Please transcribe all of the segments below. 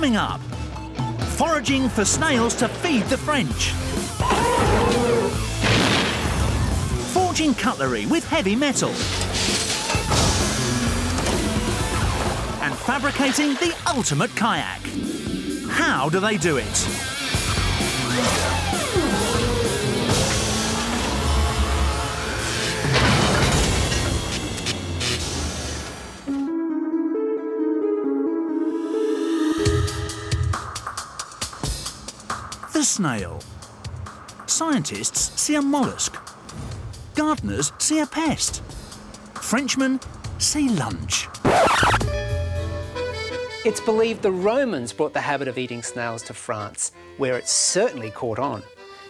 Coming up, foraging for snails to feed the French. Forging cutlery with heavy metal. And fabricating the ultimate kayak. How do they do it? Snail. Scientists see a mollusk. Gardeners see a pest. Frenchmen see lunch. It's believed the Romans brought the habit of eating snails to France, where it certainly caught on.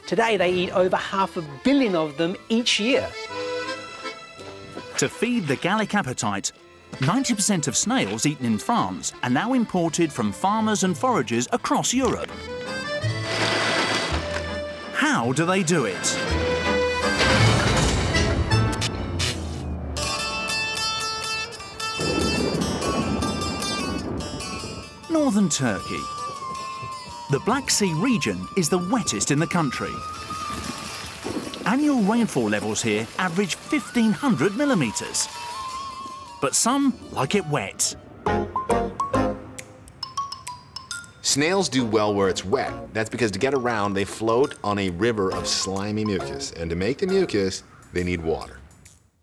Today they eat over half a billion of them each year. To feed the Gallic appetite, 90% of snails eaten in France are now imported from farmers and foragers across Europe. How do they do it? Northern Turkey. The Black Sea region is the wettest in the country. Annual rainfall levels here average 1,500 millimetres. But some like it wet. Snails do well where it's wet. That's because to get around, they float on a river of slimy mucus. And to make the mucus, they need water.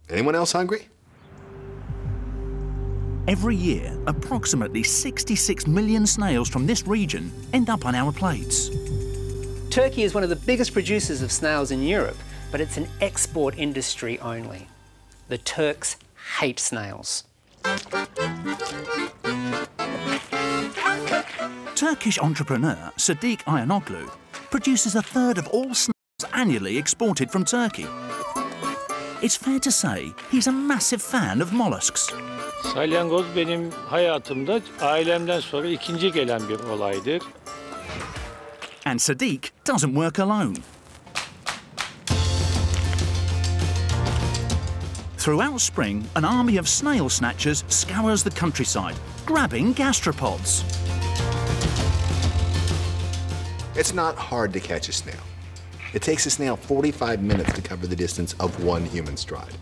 Anyone else hungry? Every year, approximately 66 million snails from this region end up on our plates. Turkey is one of the biggest producers of snails in Europe, but it's an export industry only. The Turks hate snails. Turkish entrepreneur Sadiq Ayanoglu produces a third of all snails annually exported from Turkey. It's fair to say he's a massive fan of mollusks. Salyangoz benim hayatımda ailemden sonra ikinci gelen bir olaydır. And Sadiq doesn't work alone. Throughout spring, an army of snail snatchers scours the countryside, grabbing gastropods. It's not hard to catch a snail. It takes a snail 45 minutes to cover the distance of one human stride.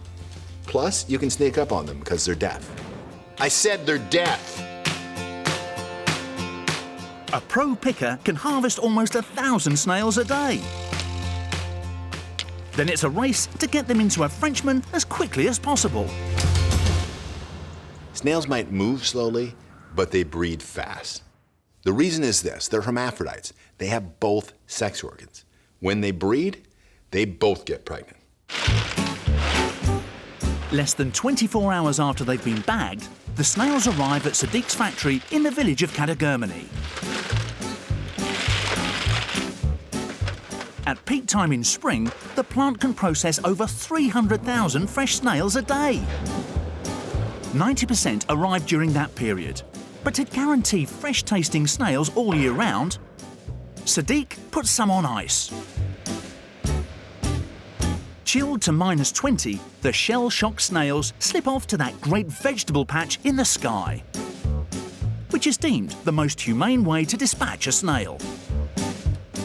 Plus, you can sneak up on them because they're deaf. I said they're deaf. A pro picker can harvest almost a thousand snails a day. Then it's a race to get them into a Frenchman as quickly as possible. Snails might move slowly, but they breed fast. The reason is this they're hermaphrodites. They have both sex organs. When they breed, they both get pregnant. Less than 24 hours after they've been bagged, the snails arrive at Sadiq's factory in the village of Kadagermany. At peak time in spring, the plant can process over 300,000 fresh snails a day. 90% arrive during that period. But to guarantee fresh-tasting snails all year round, Sadiq puts some on ice. Chilled to minus 20, the shell-shocked snails slip off to that great vegetable patch in the sky, which is deemed the most humane way to dispatch a snail.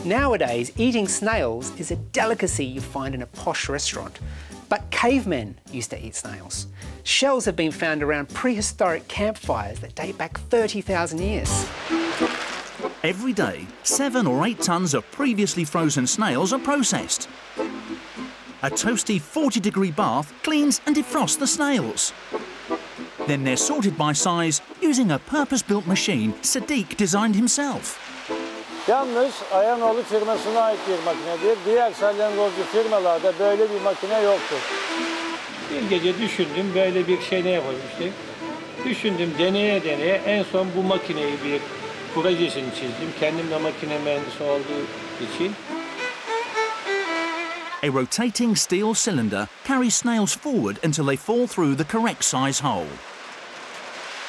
Nowadays, eating snails is a delicacy you find in a posh restaurant. But cavemen used to eat snails. Shells have been found around prehistoric campfires that date back 30,000 years. Every day, seven or eight tons of previously frozen snails are processed. A toasty 40 degree bath cleans and defrosts the snails. Then they're sorted by size using a purpose built machine Sadiq designed himself. Yalnız Ayanoğlu firmasına ait bir makinedir. Diğer salyangozcu firmalarda böyle bir makine yoktur. Bir gece düşündüm böyle bir şey ne yapabilmiştik. Düşündüm deneye deneye en son bu makineyi bir projesini çizdim. Kendim de makine mühendisi olduğu için. A rotating steel cylinder carries snails forward until they fall through the correct size hole.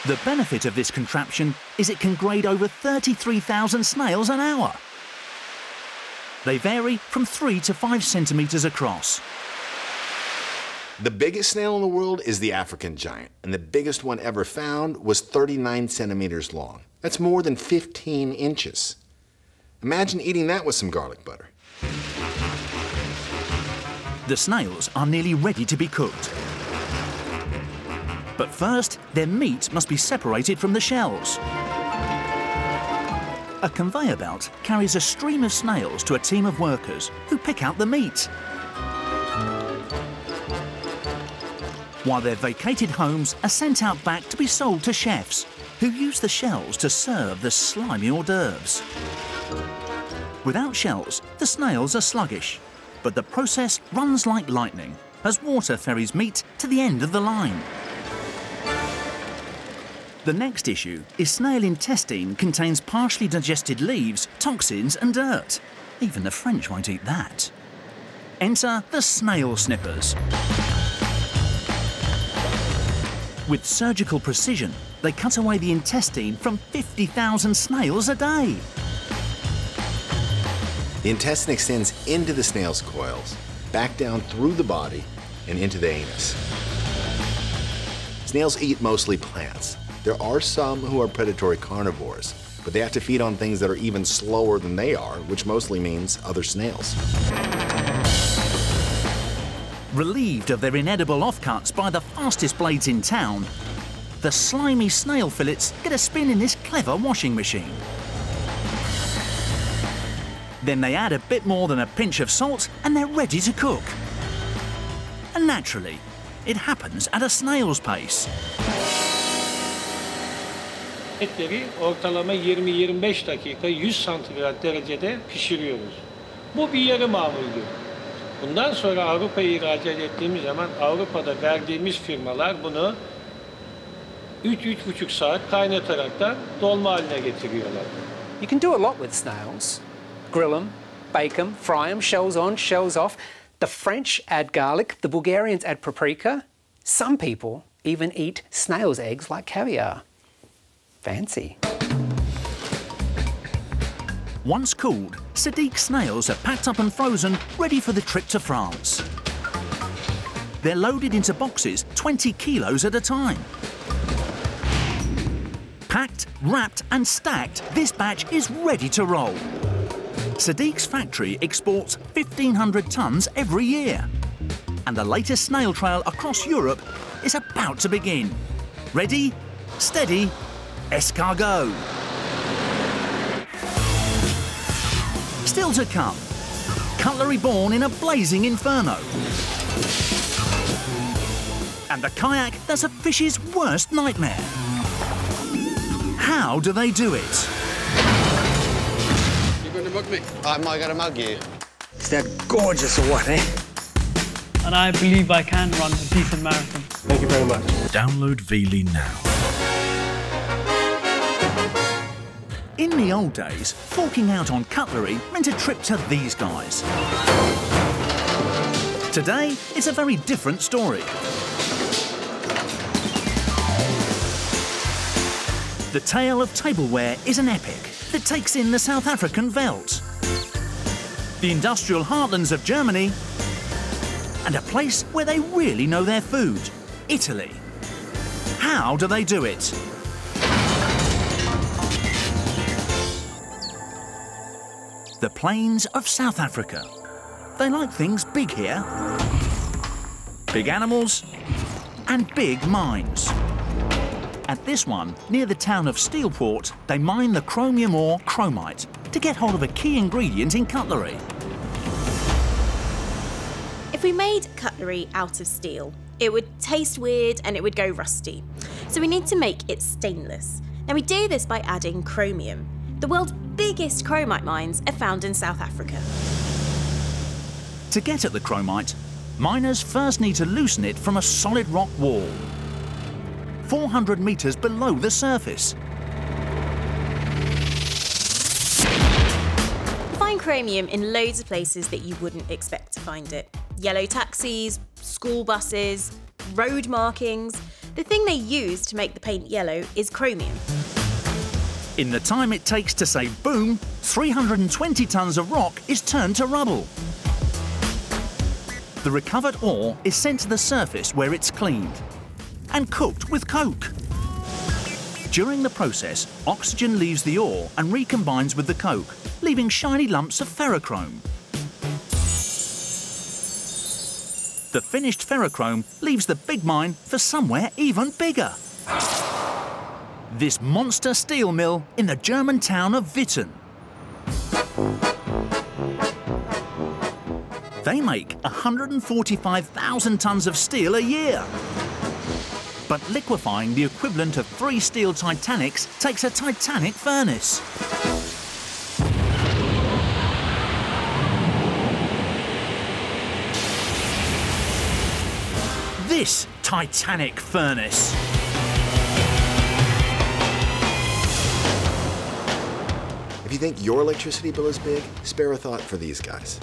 The benefit of this contraption is it can grade over 33,000 snails an hour. They vary from 3 to 5 centimetres across. The biggest snail in the world is the African giant, and the biggest one ever found was 39 centimeters long. That's more than 15 inches. Imagine eating that with some garlic butter. The snails are nearly ready to be cooked. But first, their meat must be separated from the shells. A conveyor belt carries a stream of snails to a team of workers who pick out the meat. While their vacated homes are sent out back to be sold to chefs who use the shells to serve the slimy hors d'oeuvres. Without shells, the snails are sluggish, but the process runs like lightning as water ferries meat to the end of the line. The next issue is snail intestine contains partially digested leaves, toxins and dirt. Even the French won't eat that. Enter the snail snippers. With surgical precision, they cut away the intestine from 50,000 snails a day. The intestine extends into the snail's coils, back down through the body, and into the anus. Snails eat mostly plants. There are some who are predatory carnivores, but they have to feed on things that are even slower than they are, which mostly means other snails. Relieved of their inedible offcuts by the fastest blades in town, the slimy snail fillets get a spin in this clever washing machine. Then they add a bit more than a pinch of salt and they're ready to cook. And naturally, it happens at a snail's pace. Etleri ortalama 20-25 dakika 100 santigrat derecede pişiriyoruz. Bu bir yarı mamuldür. Bundan sonra Avrupa'ya ihracat ettiğimiz zaman Avrupa'da verdiğimiz firmalar bunu 3-3,5 saat kaynatarak da dolma haline getiriyorlar. You can do a lot with snails. Grill them, bake them, fry them, shells on, shells off. The French add garlic, the Bulgarians add paprika. Some people even eat snail's eggs like caviar. Fancy. Once cooled, Sadiq snails are packed up and frozen, ready for the trip to France. They're loaded into boxes 20 kilos at a time. Packed, wrapped and stacked, this batch is ready to roll. Sadiq's factory exports 1,500 tonnes every year. And the latest snail trail across Europe is about to begin. Ready, steady, escargot. Still to come, cutlery born in a blazing inferno. And the kayak that's a fish's worst nightmare. How do they do it? You going to mug me? Am I going to mug you? Is that gorgeous or what, eh? and I believe I can run a decent marathon. Thank you very much. Download Veely now. In the old days, forking out on cutlery meant a trip to these guys. Today, it's a very different story. The tale of tableware is an epic that takes in the South African veldt, the industrial heartlands of Germany, and a place where they really know their food, Italy. How do they do it? The plains of South Africa. They like things big here. Big animals and big mines. At this one, near the town of Steelpoort, they mine the chromium ore chromite to get hold of a key ingredient in cutlery. If we made cutlery out of steel, it would taste weird and it would go rusty. So we need to make it stainless. Now we do this by adding chromium. The world's biggest chromite mines are found in South Africa. To get at the chromite, miners first need to loosen it from a solid rock wall. 400 metres below the surface. Find chromium in loads of places that you wouldn't expect to find it. Yellow taxis, school buses, road markings. The thing they use to make the paint yellow is chromium. In the time it takes to say boom, 320 tonnes of rock is turned to rubble. The recovered ore is sent to the surface where it's cleaned and cooked with coke. During the process, oxygen leaves the ore and recombines with the coke, leaving shiny lumps of ferrochrome. The finished ferrochrome leaves the big mine for somewhere even bigger. This monster steel mill in the German town of Witten. They make 145,000 tonnes of steel a year. But liquefying the equivalent of three steel Titanics takes a Titanic furnace. This Titanic furnace. Think your electricity bill is big, spare a thought for these guys.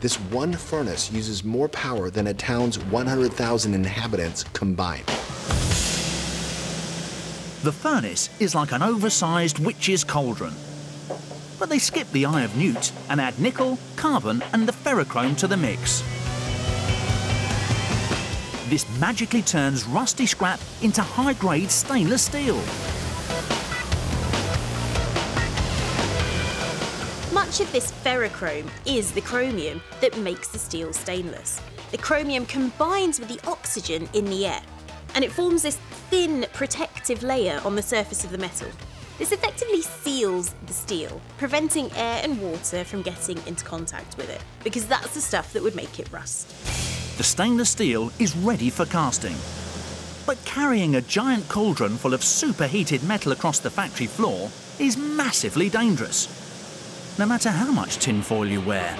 This one furnace uses more power than a town's 100,000 inhabitants combined. The furnace is like an oversized witch's cauldron. But they skip the eye of newt and add nickel, carbon and the ferrochrome to the mix. This magically turns rusty scrap into high-grade stainless steel. Much of this ferrochrome is the chromium that makes the steel stainless. The chromium combines with the oxygen in the air, and it forms this thin protective layer on the surface of the metal. This effectively seals the steel, preventing air and water from getting into contact with it, because that's the stuff that would make it rust. The stainless steel is ready for casting. But carrying a giant cauldron full of superheated metal across the factory floor is massively dangerous, no matter how much tinfoil you wear.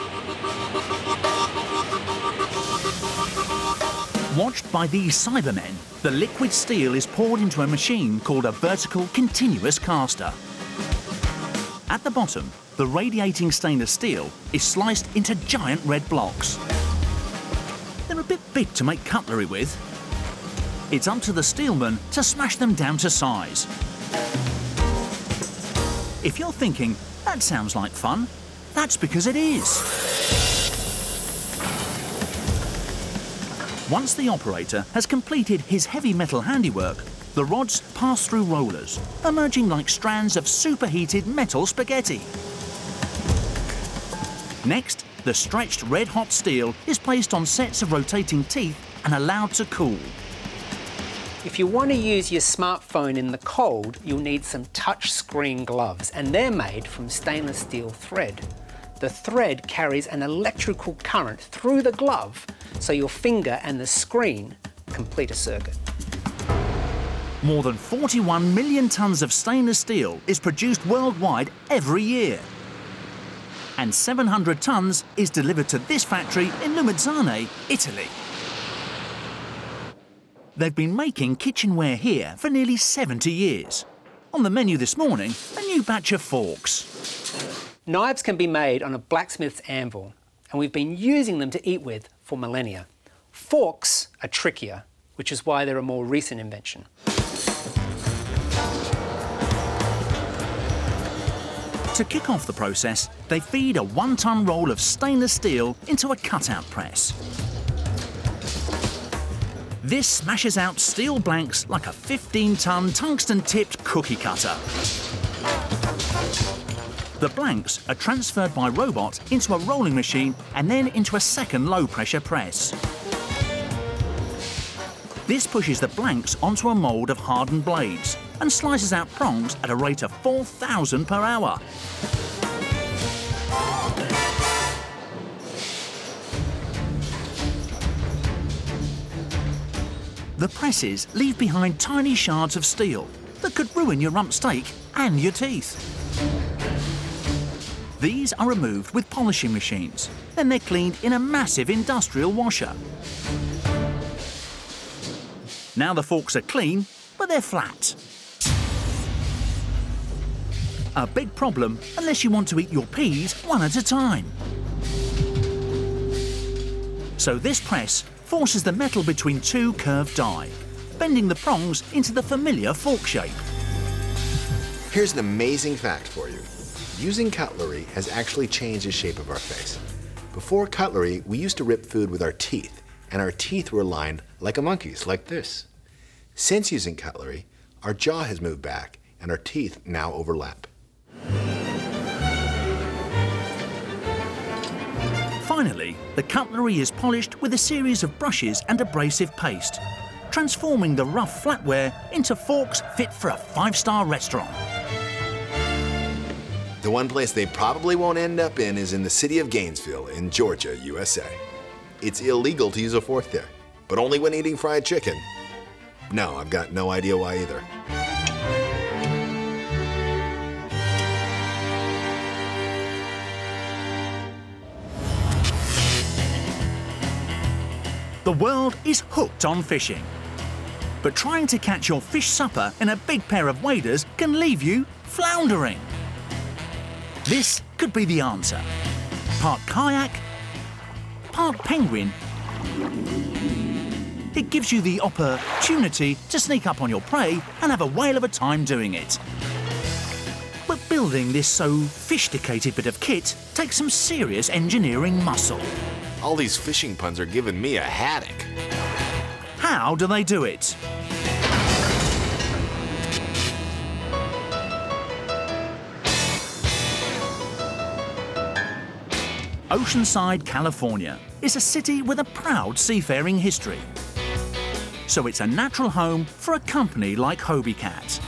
Watched by these Cybermen, the liquid steel is poured into a machine called a vertical continuous caster. At the bottom, the radiating stainless steel is sliced into giant red blocks. They're a bit big to make cutlery with. It's up to the steelman to smash them down to size. If you're thinking, that sounds like fun, that's because it is. Once the operator has completed his heavy metal handiwork, the rods pass through rollers, emerging like strands of superheated metal spaghetti. Next, the stretched red-hot steel is placed on sets of rotating teeth and allowed to cool. If you want to use your smartphone in the cold, you'll need some touchscreen gloves, and they're made from stainless steel thread. The thread carries an electrical current through the glove, so your finger and the screen complete a circuit. More than 41 million tonnes of stainless steel is produced worldwide every year. And 700 tonnes is delivered to this factory in Lumezzane, Italy. They've been making kitchenware here for nearly 70 years. On the menu this morning, a new batch of forks. Knives can be made on a blacksmith's anvil, and we've been using them to eat with for millennia. Forks are trickier, which is why they're a more recent invention. To kick off the process, they feed a one-ton roll of stainless steel into a cutout press. This smashes out steel blanks like a 15-ton tungsten-tipped cookie cutter. The blanks are transferred by robot into a rolling machine and then into a second low-pressure press. This pushes the blanks onto a mould of hardened blades and slices out prongs at a rate of 4,000 per hour. The presses leave behind tiny shards of steel that could ruin your rump steak and your teeth. These are removed with polishing machines. Then they're cleaned in a massive industrial washer. Now the forks are clean, but they're flat. A big problem unless you want to eat your peas one at a time. So this press forces the metal between two curved die, bending the prongs into the familiar fork shape. Here's an amazing fact for you. Using cutlery has actually changed the shape of our face. Before cutlery, we used to rip food with our teeth, and our teeth were lined like a monkey's, like this. Since using cutlery, Our jaw has moved back, and our teeth now overlap. Finally, the cutlery is polished with a series of brushes and abrasive paste, transforming the rough flatware into forks fit for a five-star restaurant. The one place they probably won't end up in is in the city of Gainesville in Georgia, USA. It's illegal to use a fork there, but only when eating fried chicken. No, I've got no idea why either. The world is hooked on fishing. But trying to catch your fish supper in a big pair of waders can leave you floundering. This could be the answer. Part kayak, part penguin. It gives you the opportunity to sneak up on your prey and have a whale of a time doing it. But building this so sophisticated bit of kit takes some serious engineering muscle. All these fishing puns are giving me a haddock. How do they do it? Oceanside, California is a city with a proud seafaring history. So it's a natural home for a company like Hobie Cat.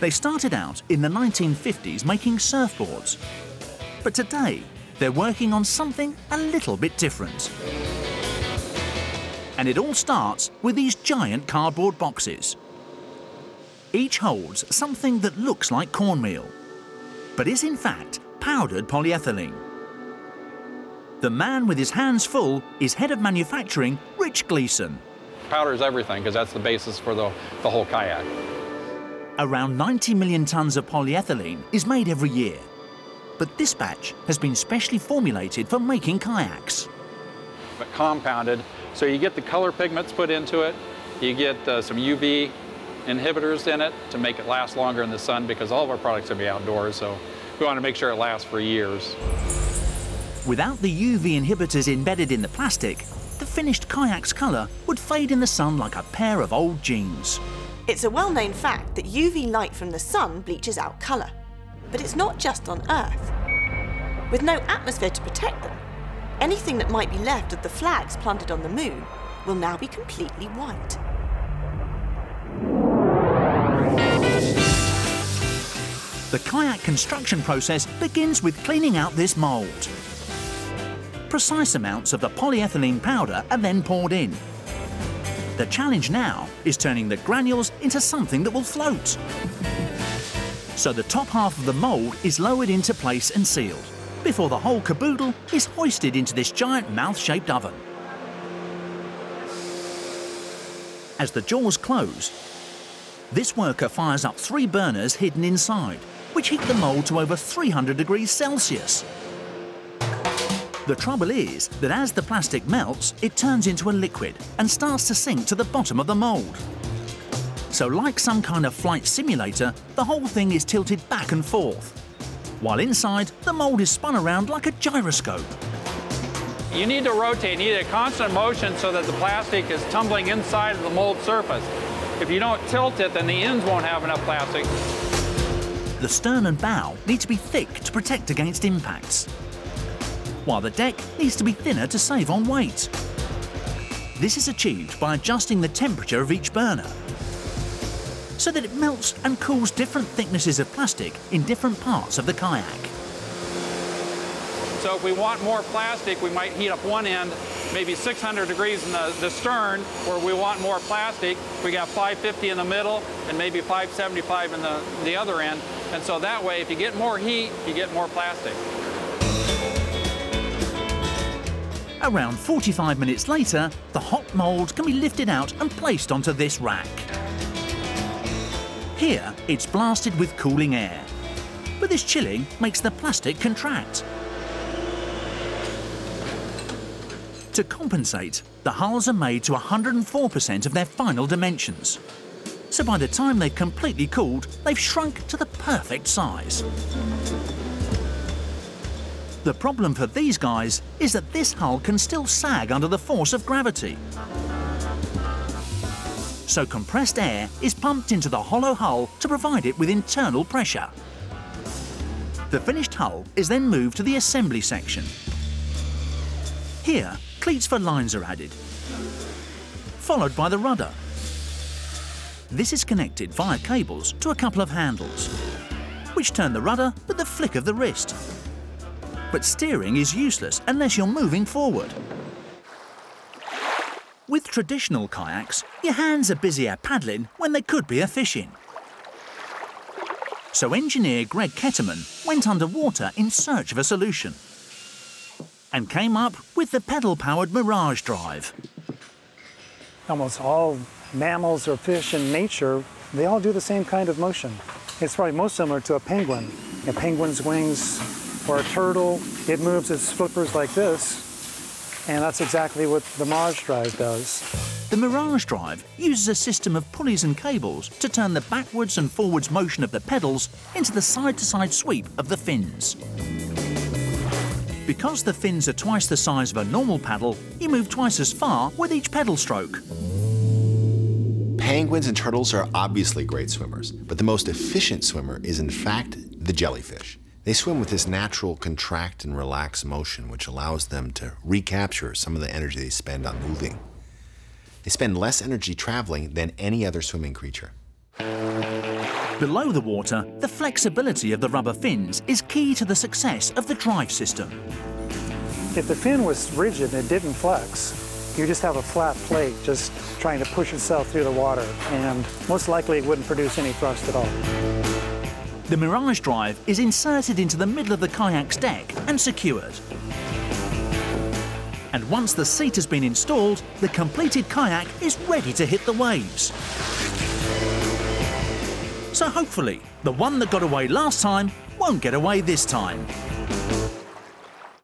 They started out in the 1950s making surfboards. But today, they're working on something a little bit different. And it all starts with these giant cardboard boxes. Each holds something that looks like cornmeal, but is in fact powdered polyethylene. The man with his hands full is head of manufacturing, Rich Gleason. Powder is everything because that's the basis for the, the whole kayak. Around 90 million tonnes of polyethylene is made every year. But this batch has been specially formulated for making kayaks. But compounded, so you get the color pigments put into it, you get uh, some UV inhibitors in it to make it last longer in the sun because all of our products are going to be outdoors, so we want to make sure it lasts for years. Without the UV inhibitors embedded in the plastic, the finished kayak's colour would fade in the sun like a pair of old jeans. It's a well-known fact that UV light from the sun bleaches out colour. But it's not just on Earth. With no atmosphere to protect them, anything that might be left of the flags planted on the moon will now be completely white. The kayak construction process begins with cleaning out this mould. Precise amounts of the polyethylene powder are then poured in. The challenge now is turning the granules into something that will float. So the top half of the mould is lowered into place and sealed, before the whole caboodle is hoisted into this giant mouth-shaped oven. As the jaws close, this worker fires up three burners hidden inside, which heat the mould to over 300 degrees Celsius. The trouble is that as the plastic melts, it turns into a liquid and starts to sink to the bottom of the mould. So like some kind of flight simulator, the whole thing is tilted back and forth. While inside, the mould is spun around like a gyroscope. You need to rotate, you need a constant motion so that the plastic is tumbling inside of the mold surface. If you don't tilt it, then the ends won't have enough plastic. The stern and bow need to be thick to protect against impacts, while the deck needs to be thinner to save on weight. This is achieved by adjusting the temperature of each burner so that it melts and cools different thicknesses of plastic in different parts of the kayak. So if we want more plastic, we might heat up one end, maybe 600 degrees in the, the stern, where we want more plastic, we got 550 in the middle and maybe 575 in the, the other end. And so that way, if you get more heat, you get more plastic. Around 45 minutes later, the hot mould can be lifted out and placed onto this rack. Here, it's blasted with cooling air. But this chilling makes the plastic contract. To compensate, the hulls are made to 104% of their final dimensions. So by the time they've completely cooled, they've shrunk to the perfect size. The problem for these guys is that this hull can still sag under the force of gravity. So compressed air is pumped into the hollow hull to provide it with internal pressure. The finished hull is then moved to the assembly section. Here, cleats for lines are added, followed by the rudder. This is connected via cables to a couple of handles, which turn the rudder with the flick of the wrist. But steering is useless unless you're moving forward. With traditional kayaks, your hands are busier paddling when they could be a fishing. So engineer Greg Ketterman went underwater in search of a solution and came up with the pedal-powered Mirage Drive. Almost all mammals or fish in nature, they all do the same kind of motion. It's probably most similar to a penguin. A penguin's wings or a turtle, it moves its flippers like this, and that's exactly what the Mirage Drive does. The Mirage Drive uses a system of pulleys and cables to turn the backwards and forwards motion of the pedals into the side-to-side sweep of the fins. Because the fins are twice the size of a normal paddle, you move twice as far with each pedal stroke. Penguins and turtles are obviously great swimmers, but the most efficient swimmer is in fact the jellyfish. They swim with this natural contract and relax motion, which allows them to recapture some of the energy they spend on moving. They spend less energy traveling than any other swimming creature. Below the water, the flexibility of the rubber fins is key to the success of the drive system. If the fin was rigid and it didn't flex, you just have a flat plate just trying to push itself through the water, and most likely it wouldn't produce any thrust at all. The Mirage Drive is inserted into the middle of the kayak's deck and secured. And once the seat has been installed, the completed kayak is ready to hit the waves. So hopefully, the one that got away last time won't get away this time.